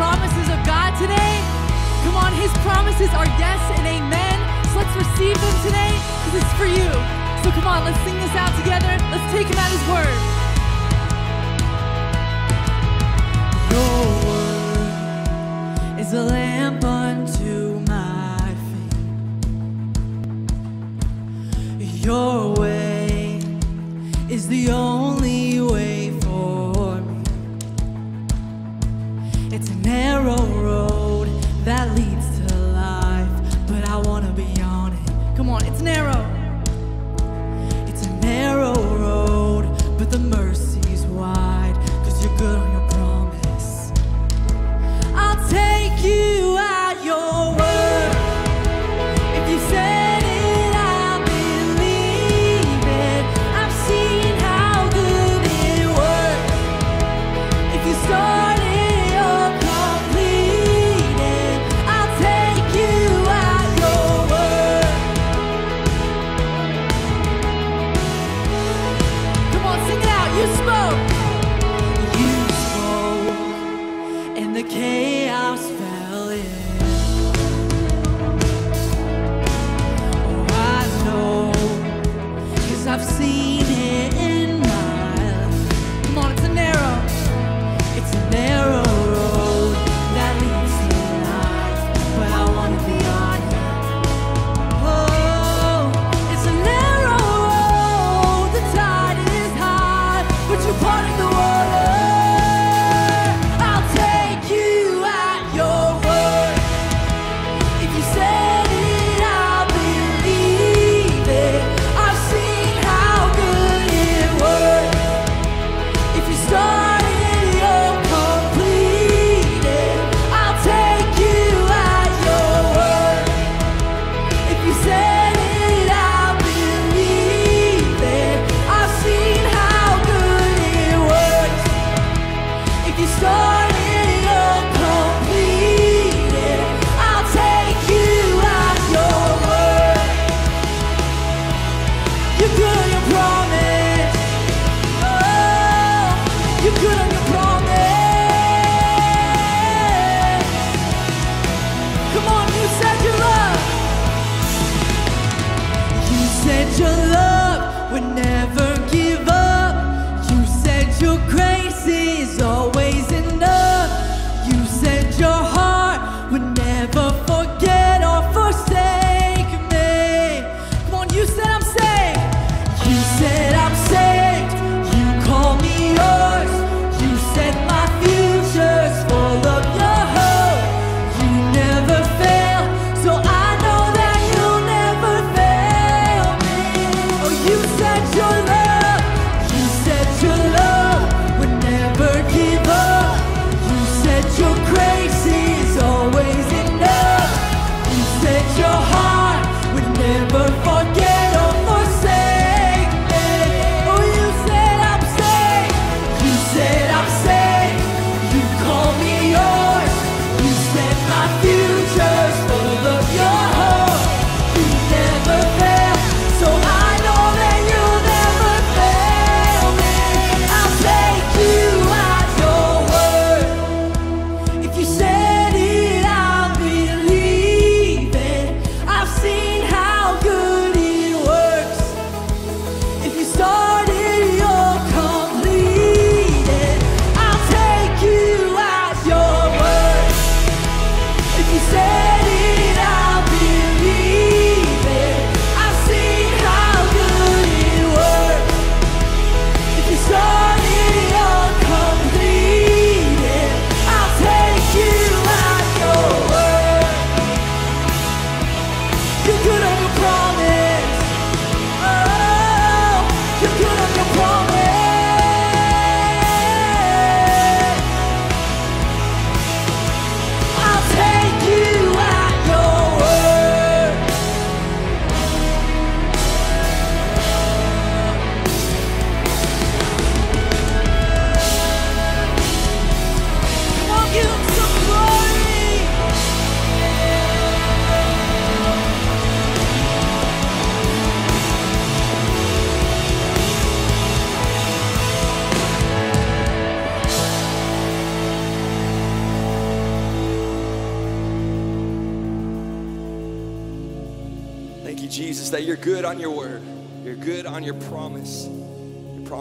promises of God today? Come on, His promises are yes and amen. So let's receive them today because it's for you. So come on, let's sing this out together. Let's take Him at His word. Your word is a lamp unto my feet. Your way is the only narrow road that leads to life, but I wanna be on it. Come on, it's narrow.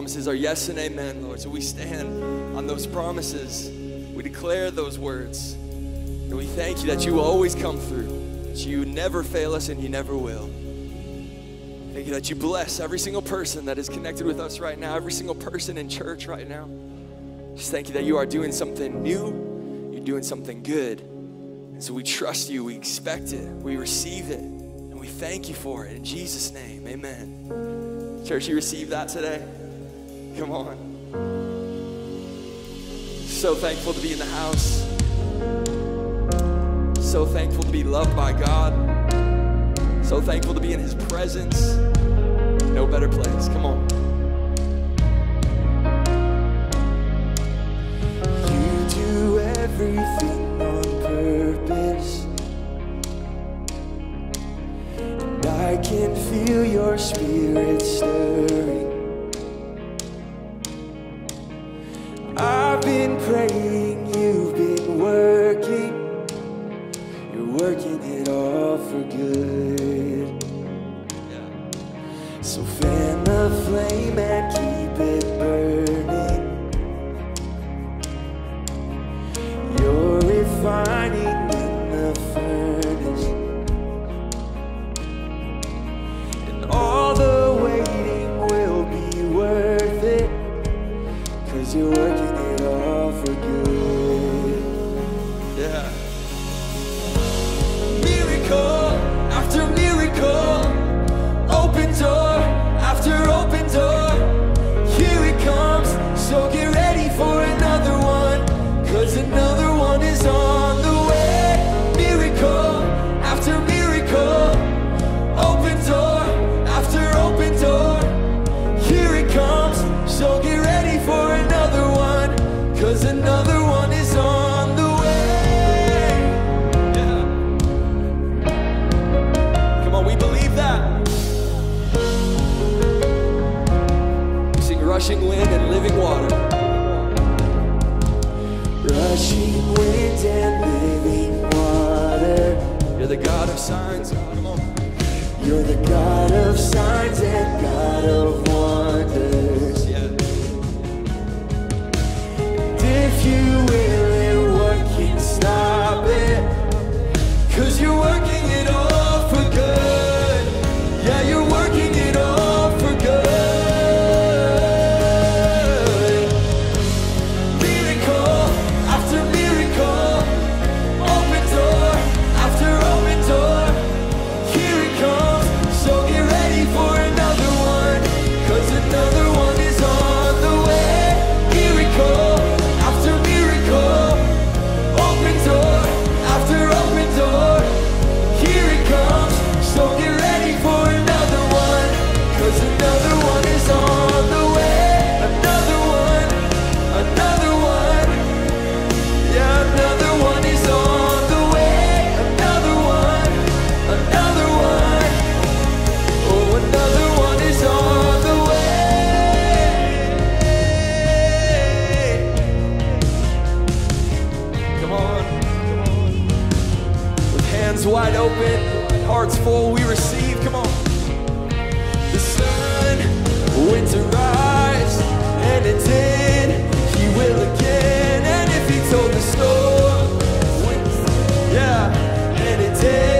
Promises are yes and amen, Lord. So we stand on those promises. We declare those words. And we thank you that you will always come through, that you never fail us and you never will. Thank you that you bless every single person that is connected with us right now, every single person in church right now. Just thank you that you are doing something new, you're doing something good. And so we trust you, we expect it, we receive it, and we thank you for it. In Jesus' name, amen. Church, you receive that today? Come on. So thankful to be in the house. So thankful to be loved by God. So thankful to be in His presence. No better place. Come on. You do everything on purpose. And I can feel your spirit stirring. Praying, hands wide open, hearts full, we receive. Come on. The sun went to rise, and it did. He will again, and if he told the storm, yeah, and it did.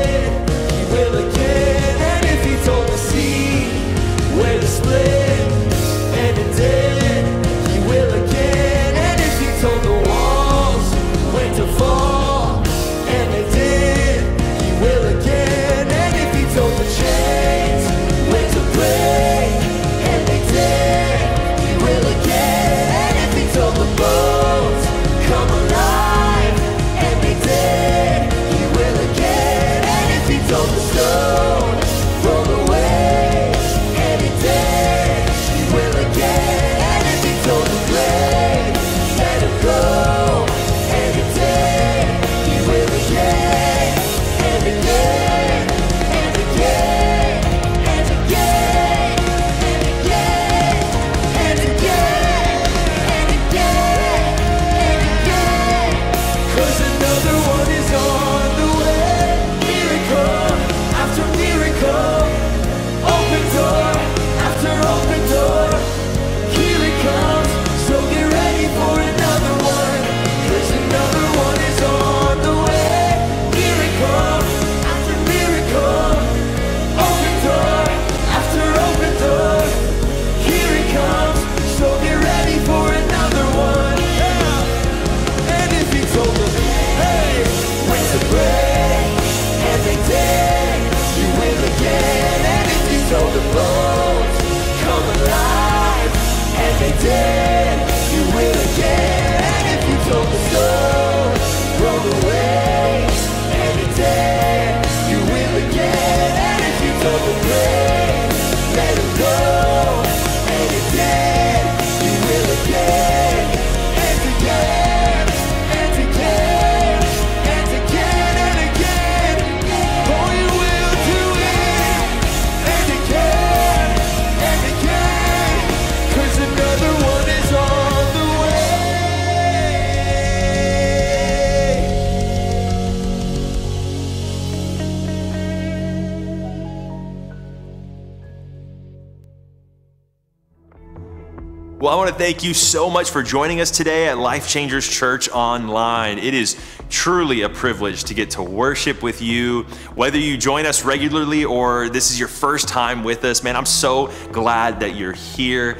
To thank you so much for joining us today at Life Changers Church Online. It is truly a privilege to get to worship with you. Whether you join us regularly or this is your first time with us, man, I'm so glad that you're here.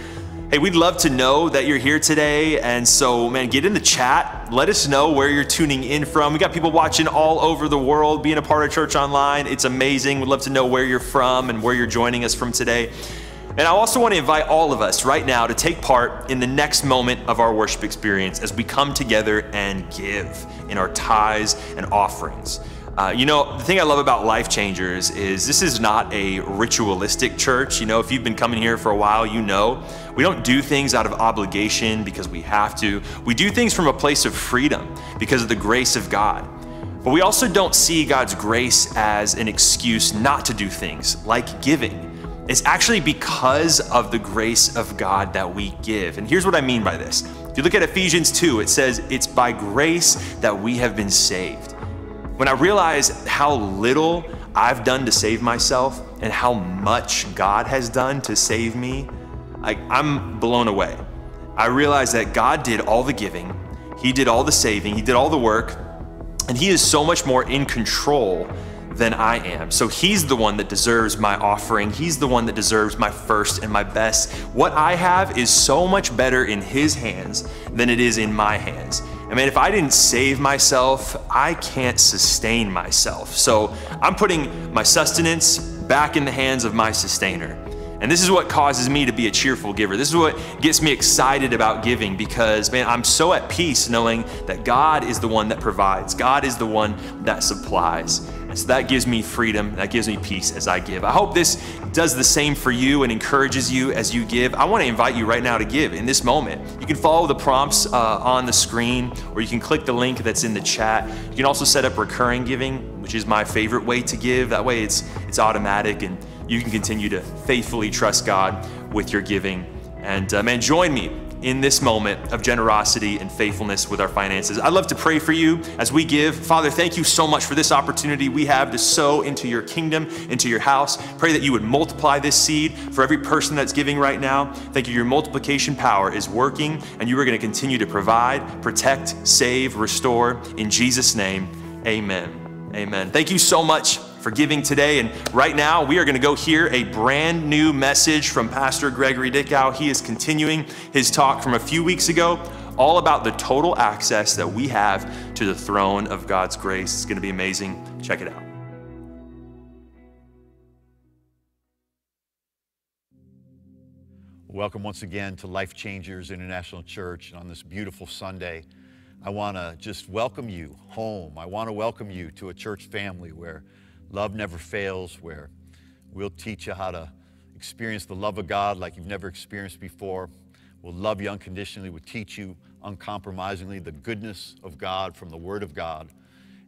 Hey, we'd love to know that you're here today. And so, man, get in the chat. Let us know where you're tuning in from. We got people watching all over the world, being a part of Church Online. It's amazing. We'd love to know where you're from and where you're joining us from today. And I also want to invite all of us right now to take part in the next moment of our worship experience as we come together and give in our tithes and offerings. Uh, you know, the thing I love about Life Changers is this is not a ritualistic church. You know, if you've been coming here for a while, you know we don't do things out of obligation because we have to. We do things from a place of freedom because of the grace of God. But we also don't see God's grace as an excuse not to do things like giving. It's actually because of the grace of God that we give. And here's what I mean by this. If you look at Ephesians 2, it says, It's by grace that we have been saved. When I realize how little I've done to save myself and how much God has done to save me, I, I'm blown away. I realize that God did all the giving, He did all the saving, He did all the work, and He is so much more in control than I am. So he's the one that deserves my offering. He's the one that deserves my first and my best. What I have is so much better in his hands than it is in my hands. I mean, if I didn't save myself, I can't sustain myself. So I'm putting my sustenance back in the hands of my sustainer. And this is what causes me to be a cheerful giver. This is what gets me excited about giving because, man, I'm so at peace knowing that God is the one that provides, God is the one that supplies. So that gives me freedom, that gives me peace as I give. I hope this does the same for you and encourages you as you give. I want to invite you right now to give in this moment. You can follow the prompts uh, on the screen or you can click the link that's in the chat. You can also set up recurring giving, which is my favorite way to give. That way it's it's automatic and you can continue to faithfully trust God with your giving. And uh, man, join me in this moment of generosity and faithfulness with our finances. I'd love to pray for you as we give. Father, thank you so much for this opportunity we have to sow into your kingdom, into your house. Pray that you would multiply this seed for every person that's giving right now. Thank you, your multiplication power is working, and you are going to continue to provide, protect, save, restore. In Jesus' name, amen. Amen. Thank you so much for giving today. And right now, we are going to go hear a brand new message from Pastor Gregory Dickow. He is continuing his talk from a few weeks ago, all about the total access that we have to the throne of God's grace. It's going to be amazing. Check it out. Welcome once again to Life Changers International Church. And on this beautiful Sunday, I want to just welcome you home. I want to welcome you to a church family where love never fails, where we'll teach you how to experience the love of God like you've never experienced before. We'll love you unconditionally. We'll teach you uncompromisingly the goodness of God from the Word of God.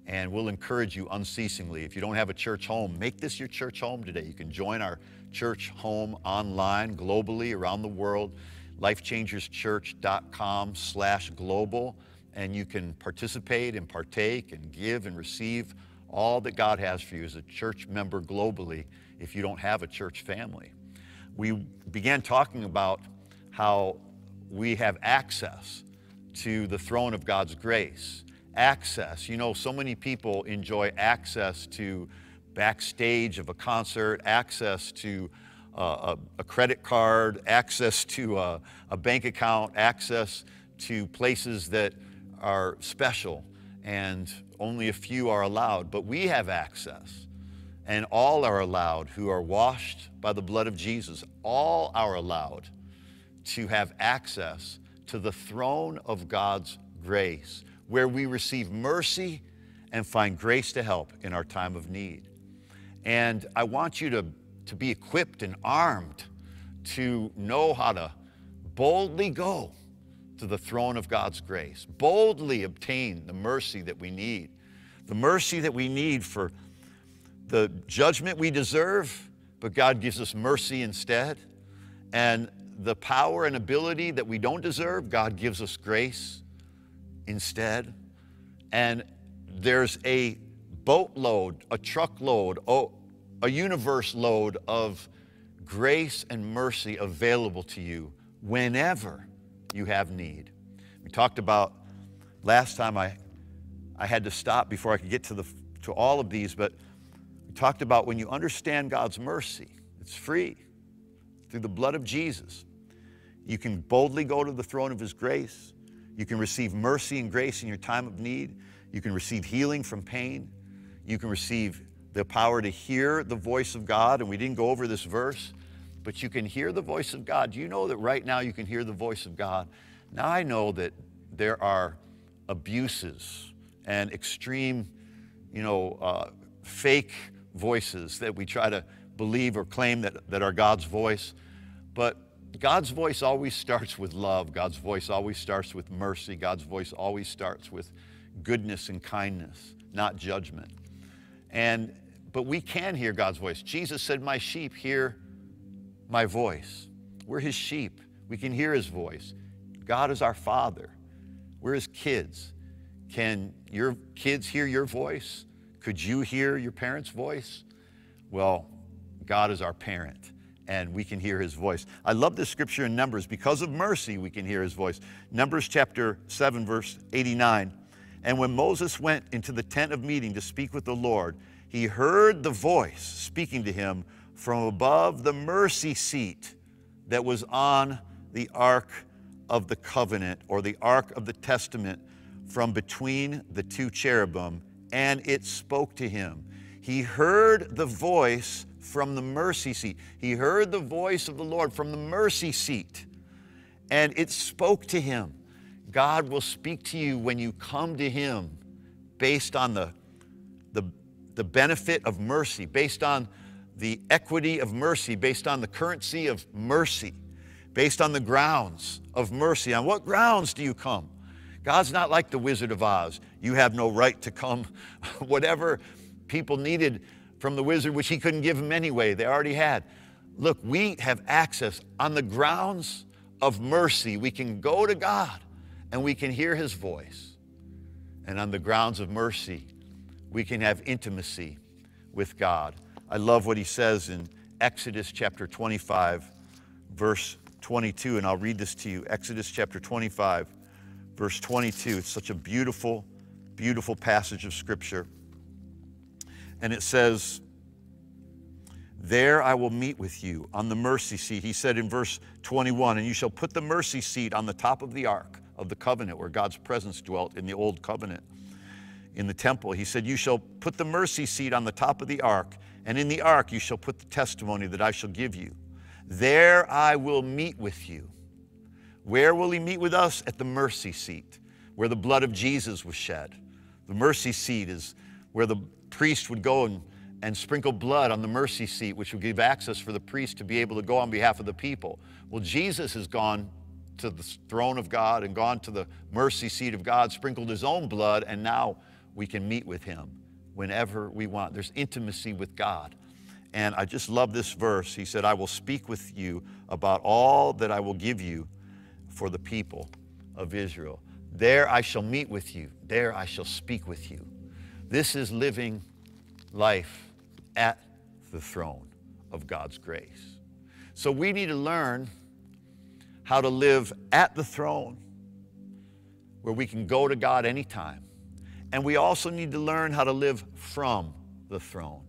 And we'll encourage you unceasingly. If you don't have a church home, make this your church home today. You can join our church home online, globally, around the world, lifechangerschurch.com slash global. And you can participate and partake and give and receive all that God has for you as a church member globally if you don't have a church family. We began talking about how we have access to the throne of God's grace. Access. You know, so many people enjoy access to backstage of a concert, access to uh, a, a, credit card, access to a, a bank account, access to places that are special and only a few are allowed, but we have access. And all are allowed who are washed by the blood of Jesus. All are allowed to have access to the throne of God's grace, where we receive mercy and find grace to help in our time of need. And I want you to, to be equipped and armed to know how to boldly go to the throne of God's grace, boldly obtain the mercy that we need, the mercy that we need for the judgment we deserve, but God gives us mercy instead, and the power and ability that we don't deserve, God gives us grace instead. And there's a boatload, a truckload, a universe load of grace and mercy available to you whenever you have need. We talked about last time I, I had to stop before I could get to, the, to all of these, but we talked about when you understand God's mercy, it's free through the blood of Jesus. You can boldly go to the throne of His grace. You can receive mercy and grace in your time of need. You can receive healing from pain. You can receive the power to hear the voice of God. And we didn't go over this verse, but you can hear the voice of God. Do you know that right now you can hear the voice of God? Now I know that there are abuses and extreme, you know, uh, fake voices that we try to believe or claim that, that are God's voice. But God's voice always starts with love. God's voice always starts with mercy. God's voice always starts with goodness and kindness, not judgment. And but we can hear God's voice. Jesus said, "My sheep hear my voice." We're his sheep. We can hear his voice. God is our father. We're his kids. Can your kids hear your voice? Could you hear your parents' voice? Well, God is our parent and we can hear his voice. I love this scripture in Numbers. Because of mercy, we can hear his voice. Numbers chapter 7, verse 89. And when Moses went into the tent of meeting to speak with the Lord, he heard the voice speaking to him from above the mercy seat that was on the ark of the covenant or the ark of the testament from between the two cherubim, and it spoke to him. He heard the voice from the mercy seat. He heard the voice of the Lord from the mercy seat, and it spoke to him. God will speak to you when you come to Him based on the, the, the benefit of mercy, based on the equity of mercy, based on the currency of mercy, based on the grounds of mercy. On what grounds do you come? God's not like the Wizard of Oz. You have no right to come. Whatever people needed from the wizard, which he couldn't give them anyway, they already had. Look, we have access on the grounds of mercy. We can go to God and we can hear his voice. And on the grounds of mercy, we can have intimacy with God. I love what he says in Exodus chapter 25, verse 22, and I'll read this to you. Exodus chapter 25, verse 22. It's such a beautiful, beautiful passage of scripture. And it says, There I will meet with you on the mercy seat. He said in verse 21, And you shall put the mercy seat on the top of the ark of the covenant where God's presence dwelt in the old covenant in the temple. He said, You shall put the mercy seat on the top of the ark, and in the ark you shall put the testimony that I shall give you. There I will meet with you. Where will he meet with us? At the mercy seat, where the blood of Jesus was shed. The mercy seat is where the priest would go and, and sprinkle blood on the mercy seat, which would give access for the priest to be able to go on behalf of the people. Well, Jesus has gone to the throne of God and gone to the mercy seat of God, sprinkled his own blood, and now we can meet with him whenever we want. There's intimacy with God. And I just love this verse. He said, I will speak with you about all that I will give you for the people of Israel. There I shall meet with you. There I shall speak with you. This is living life at the throne of God's grace. So we need to learn how to live at the throne where we can go to God anytime. And we also need to learn how to live from the throne.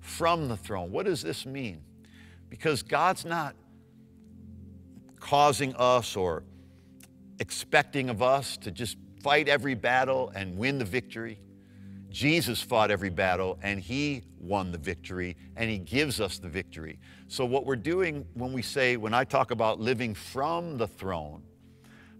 From the throne. What does this mean? Because God's not causing us or expecting of us to just fight every battle and win the victory. Jesus fought every battle and he won the victory and he gives us the victory. So, what we're doing when we say, when I talk about living from the throne,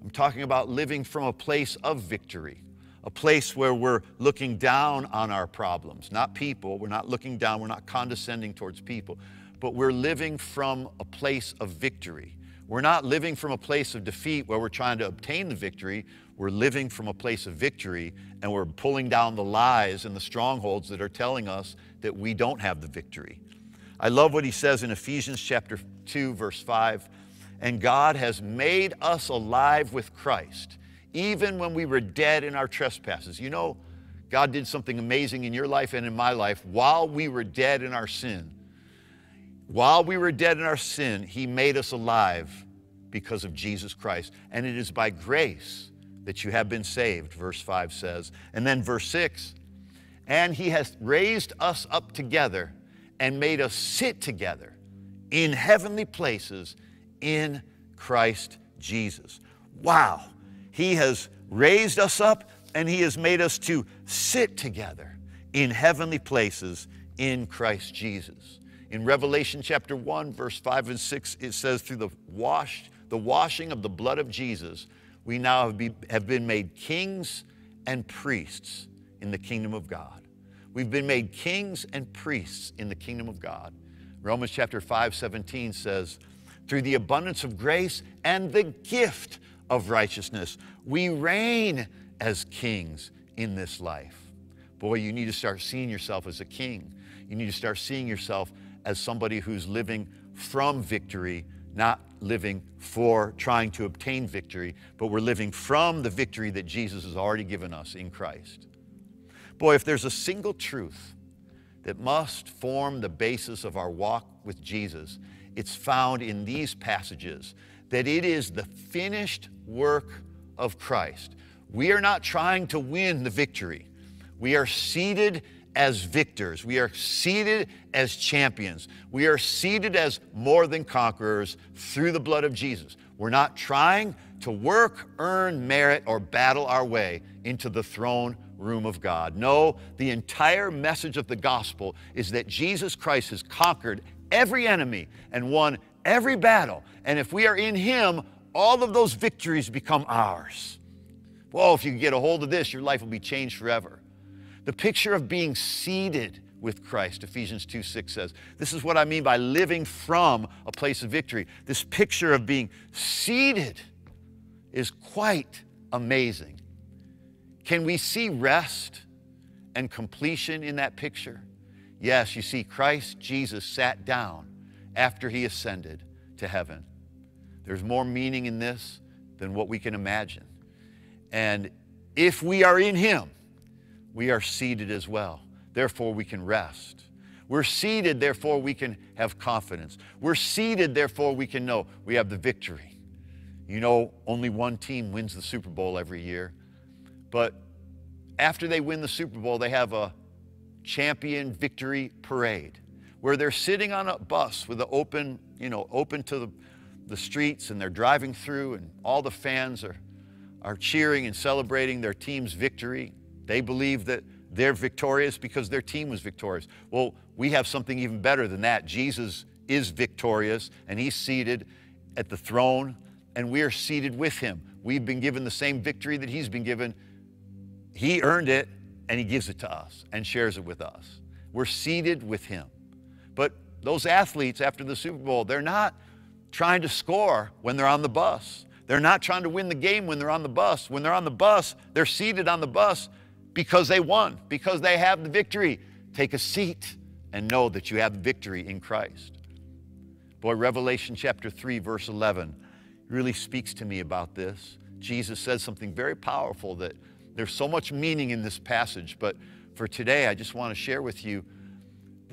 I'm talking about living from a place of victory, a place where we're looking down on our problems, not people. We're not looking down, we're not condescending towards people, but we're living from a place of victory. We're not living from a place of defeat where we're trying to obtain the victory. We're living from a place of victory and we're pulling down the lies and the strongholds that are telling us that we don't have the victory. I love what he says in Ephesians chapter 2 verse 5, and God has made us alive with Christ even when we were dead in our trespasses. You know, God did something amazing in your life and in my life while we were dead in our sin. While we were dead in our sin, he made us alive because of Jesus Christ. And it is by grace that you have been saved, verse 5 says. And then verse 6 and he has raised us up together and made us sit together in heavenly places in Christ Jesus. Wow. He has raised us up and he has made us to sit together in heavenly places in Christ Jesus. In Revelation chapter 1 verse 5 and 6 it says through the washed the washing of the blood of Jesus we now have, be, have been made kings and priests in the kingdom of God. We've been made kings and priests in the kingdom of God. Romans chapter 5, 17 says, through the abundance of grace and the gift of righteousness, we reign as kings in this life. Boy, you need to start seeing yourself as a king. You need to start seeing yourself as somebody who's living from victory, not living for trying to obtain victory, but we're living from the victory that Jesus has already given us in Christ. Boy, if there's a single truth that must form the basis of our walk with Jesus, it's found in these passages that it is the finished work of Christ. We are not trying to win the victory. We are seated as victors. We are seated as champions. We are seated as more than conquerors through the blood of Jesus. We're not trying to work, earn, merit, or battle our way into the throne room of God. No, the entire message of the gospel is that Jesus Christ has conquered every enemy and won every battle. And if we are in Him, all of those victories become ours. Whoa, if you get a hold of this, your life will be changed forever. The picture of being seated with Christ, Ephesians 2 6 says. This is what I mean by living from a place of victory. This picture of being seated is quite amazing. Can we see rest and completion in that picture? Yes, you see, Christ Jesus sat down after he ascended to heaven. There's more meaning in this than what we can imagine. And if we are in him, we are seated as well. Therefore, we can rest. We're seated, therefore, we can have confidence. We're seated, therefore, we can know we have the victory. You know, only one team wins the Super Bowl every year. But after they win the Super Bowl, they have a champion victory parade where they're sitting on a bus with the open, you know, open to the, the streets and they're driving through and all the fans are, are cheering and celebrating their team's victory. They believe that they're victorious because their team was victorious. Well, we have something even better than that. Jesus is victorious and he's seated at the throne and we are seated with him. We've been given the same victory that he's been given he earned it and He gives it to us and shares it with us. We're seated with Him. But those athletes after the Super Bowl, they're not trying to score when they're on the bus. They're not trying to win the game when they're on the bus. When they're on the bus, they're seated on the bus because they won, because they have the victory. Take a seat and know that you have victory in Christ. Boy, Revelation chapter 3, verse 11 really speaks to me about this. Jesus says something very powerful that there's so much meaning in this passage, but for today, I just want to share with you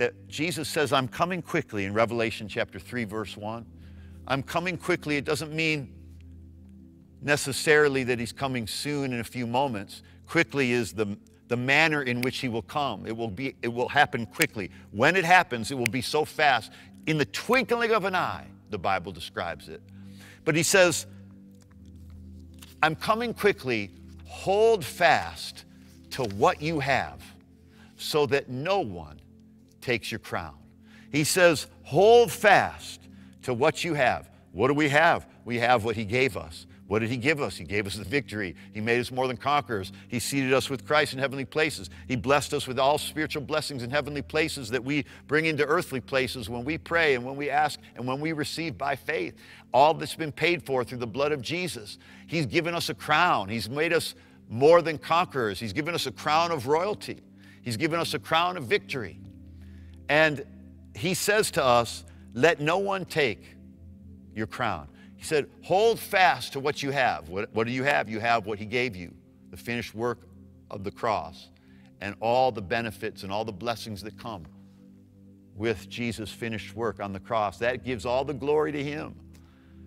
that Jesus says, I'm coming quickly in Revelation chapter 3, verse 1. I'm coming quickly. It doesn't mean necessarily that he's coming soon in a few moments. Quickly is the, the manner in which he will come. It will, be, it will happen quickly. When it happens, it will be so fast. In the twinkling of an eye, the Bible describes it. But he says, I'm coming quickly hold fast to what you have so that no one takes your crown. He says, hold fast to what you have. What do we have? We have what He gave us. What did He give us? He gave us the victory. He made us more than conquerors. He seated us with Christ in heavenly places. He blessed us with all spiritual blessings in heavenly places that we bring into earthly places when we pray and when we ask and when we receive by faith. All that's been paid for through the blood of Jesus. He's given us a crown. He's made us more than conquerors. He's given us a crown of royalty. He's given us a crown of victory. And he says to us, let no one take your crown. He said, hold fast to what you have. What, what do you have? You have what he gave you, the finished work of the cross and all the benefits and all the blessings that come with Jesus' finished work on the cross. That gives all the glory to him.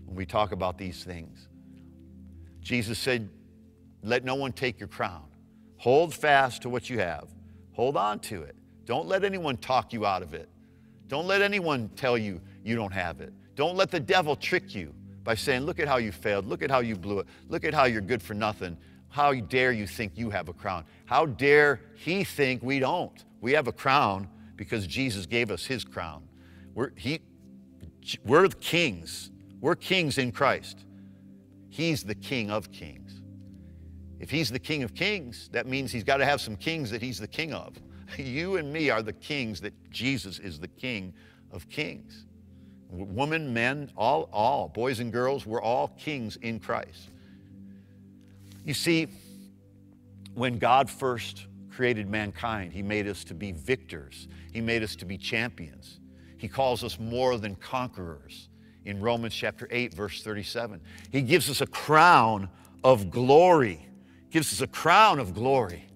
when we talk about these things. Jesus said, Let no one take your crown. Hold fast to what you have, hold on to it. Don't let anyone talk you out of it. Don't let anyone tell you you don't have it. Don't let the devil trick you by saying, Look at how you failed. Look at how you blew it. Look at how you're good for nothing. How dare you think you have a crown? How dare he think we don't? We have a crown because Jesus gave us his crown. We're, he, we're kings. We're kings in Christ. He's the King of kings. If he's the King of kings, that means he's got to have some kings that he's the king of. You and me are the kings that Jesus is the King of kings. Women, men, all, all, boys and girls, we're all kings in Christ. You see, when God first created mankind, He made us to be victors, He made us to be champions. He calls us more than conquerors in Romans chapter 8, verse 37. He gives us a crown of glory, gives us a crown of glory.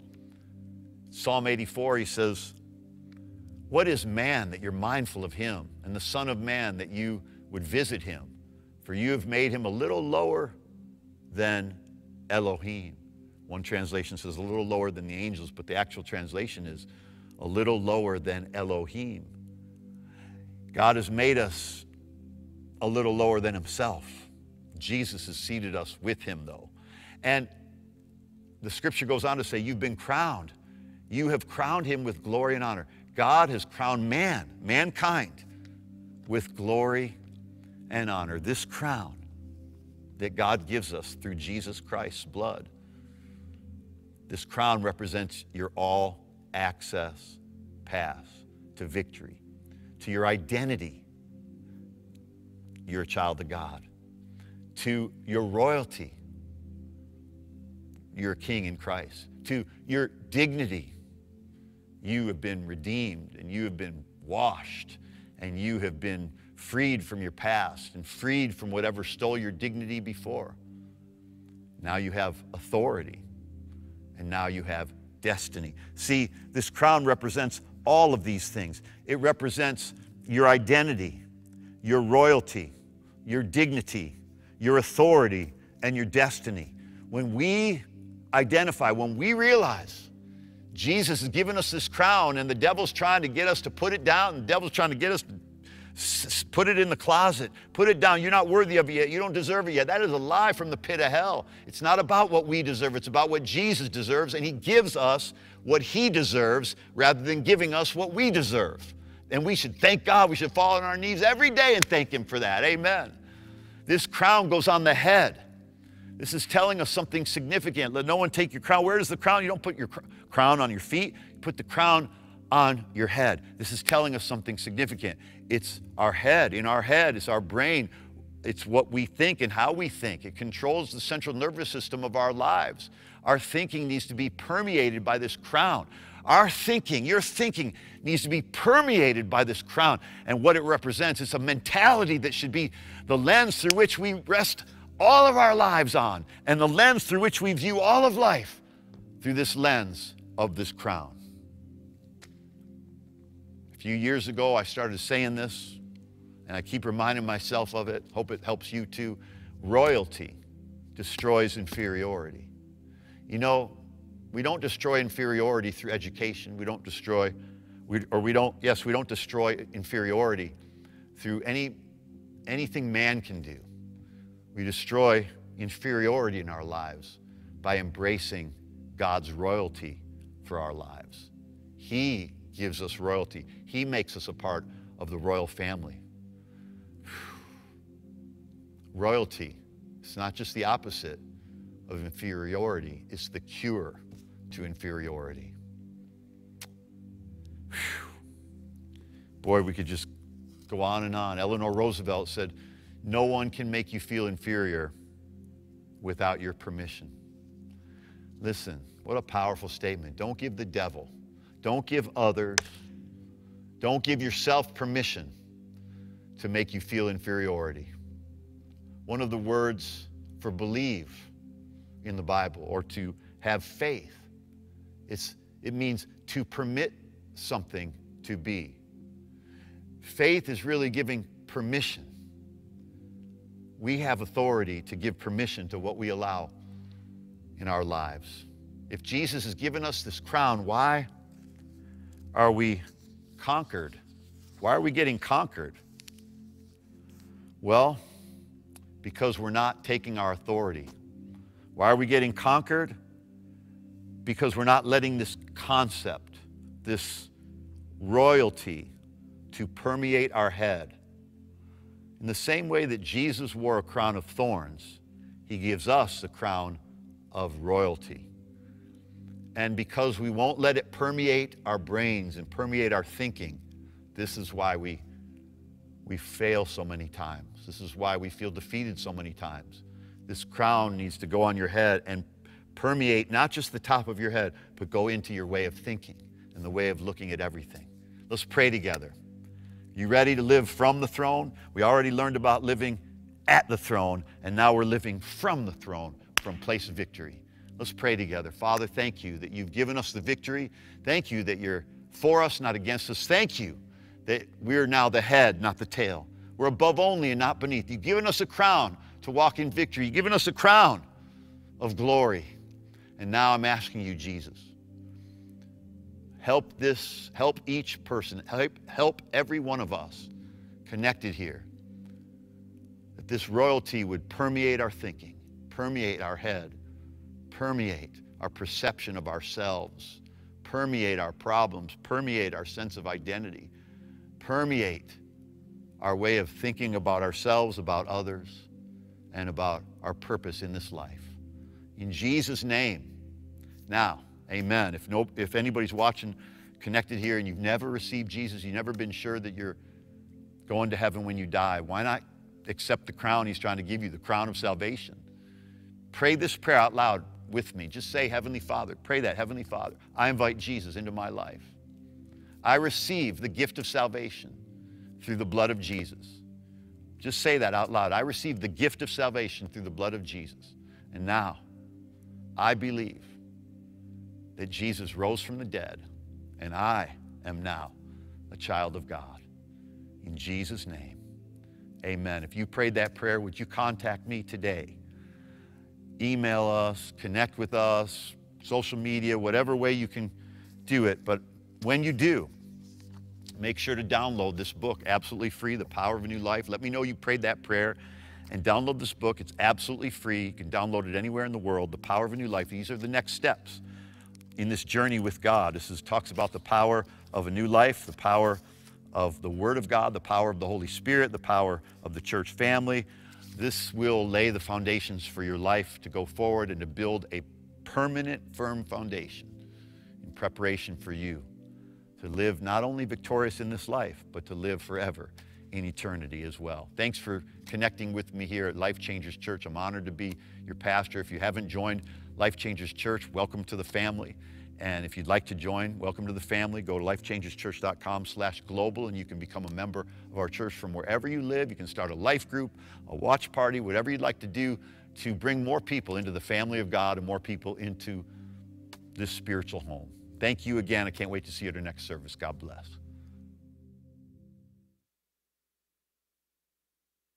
Psalm 84, he says, What is man that you're mindful of him, and the Son of Man that you would visit him? For you have made him a little lower than Elohim. One translation says a little lower than the angels, but the actual translation is a little lower than Elohim. God has made us a little lower than himself. Jesus has seated us with him, though. And the scripture goes on to say, You've been crowned. You have crowned him with glory and honor. God has crowned man, mankind, with glory and honor. This crown that God gives us through Jesus Christ's blood. This crown represents your all access pass to victory, to your identity. You're a child of God. To your royalty. You're a king in Christ. To your dignity. You have been redeemed and you have been washed and you have been freed from your past and freed from whatever stole your dignity before. Now you have authority and now you have destiny. See, this crown represents all of these things. It represents your identity, your royalty, your dignity, your authority, and your destiny. When we identify, when we realize Jesus has given us this crown and the devil's trying to get us to put it down, and the devil's trying to get us to Put it in the closet. Put it down. You're not worthy of it yet. You don't deserve it yet. That is a lie from the pit of hell. It's not about what we deserve, it's about what Jesus deserves, and He gives us what He deserves rather than giving us what we deserve. And we should thank God. We should fall on our knees every day and thank Him for that. Amen. This crown goes on the head. This is telling us something significant. Let no one take your crown. Where is the crown? You don't put your crown on your feet, you put the crown on your head. This is telling us something significant. It's our head. In our head, it's our brain. It's what we think and how we think. It controls the central nervous system of our lives. Our thinking needs to be permeated by this crown. Our thinking, your thinking, needs to be permeated by this crown and what it represents. It's a mentality that should be the lens through which we rest all of our lives on and the lens through which we view all of life through this lens of this crown. A few years ago, I started saying this, and I keep reminding myself of it. Hope it helps you too. Royalty destroys inferiority. You know, we don't destroy inferiority through education. We don't destroy, we, or we don't, yes, we don't destroy inferiority through any, anything man can do. We destroy inferiority in our lives by embracing God's royalty for our lives. He gives us royalty. He makes us a part of the royal family. Royalty, it's not just the opposite of inferiority, it's the cure to inferiority. Boy, we could just go on and on. Eleanor Roosevelt said, No one can make you feel inferior without your permission. Listen, what a powerful statement. Don't give the devil don't give others, don't give yourself permission to make you feel inferiority. One of the words for believe in the Bible or to have faith, it's, it means to permit something to be. Faith is really giving permission we have authority to give permission to what we allow in our lives. If Jesus has given us this crown, why are we conquered? Why are we getting conquered? Well, because we're not taking our authority. Why are we getting conquered? Because we're not letting this concept, this royalty, to permeate our head. In the same way that Jesus wore a crown of thorns, he gives us a crown of royalty. And because we won't let it permeate our brains and permeate our thinking, this is why we, we fail so many times. This is why we feel defeated so many times. This crown needs to go on your head and permeate not just the top of your head, but go into your way of thinking and the way of looking at everything. Let's pray together. You ready to live from the throne? We already learned about living at the throne, and now we're living from the throne, from place of victory. Let's pray together. Father, thank you that you've given us the victory. Thank you that you're for us, not against us. Thank you that we're now the head, not the tail. We're above only and not beneath. You've given us a crown to walk in victory. You've given us a crown of glory. And now I'm asking you, Jesus, help this, help each person, help, help every one of us connected here. That this royalty would permeate our thinking, permeate our head, permeate our perception of ourselves, permeate our problems, permeate our sense of identity, permeate our way of thinking about ourselves, about others, and about our purpose in this life. In Jesus' name. Now, amen. If, no, if anybody's watching connected here and you've never received Jesus, you've never been sure that you're going to heaven when you die, why not accept the crown he's trying to give you, the crown of salvation? Pray this prayer out loud with me. Just say, Heavenly Father. Pray that, Heavenly Father. I invite Jesus into my life. I receive the gift of salvation through the blood of Jesus. Just say that out loud. I receive the gift of salvation through the blood of Jesus. And now, I believe that Jesus rose from the dead, and I am now a child of God. In Jesus' name, amen. If you prayed that prayer, would you contact me today? Email us, connect with us, social media, whatever way you can do it. But when you do, make sure to download this book absolutely free, The Power of a New Life. Let me know you prayed that prayer and download this book. It's absolutely free. You can download it anywhere in the world. The Power of a New Life. These are the next steps in this journey with God. This is, talks about the power of a new life, the power of the Word of God, the power of the Holy Spirit, the power of the church family. This will lay the foundations for your life to go forward and to build a permanent, firm foundation in preparation for you to live not only victorious in this life, but to live forever in eternity as well. Thanks for connecting with me here at Life Changers Church. I'm honored to be your pastor. If you haven't joined Life Changers Church, welcome to the family. And if you'd like to join, welcome to the family. Go to lifechangerschurch.com slash global and you can become a member of our church from wherever you live. You can start a life group, a watch party, whatever you'd like to do to bring more people into the family of God and more people into this spiritual home. Thank you again. I can't wait to see you at our next service. God bless.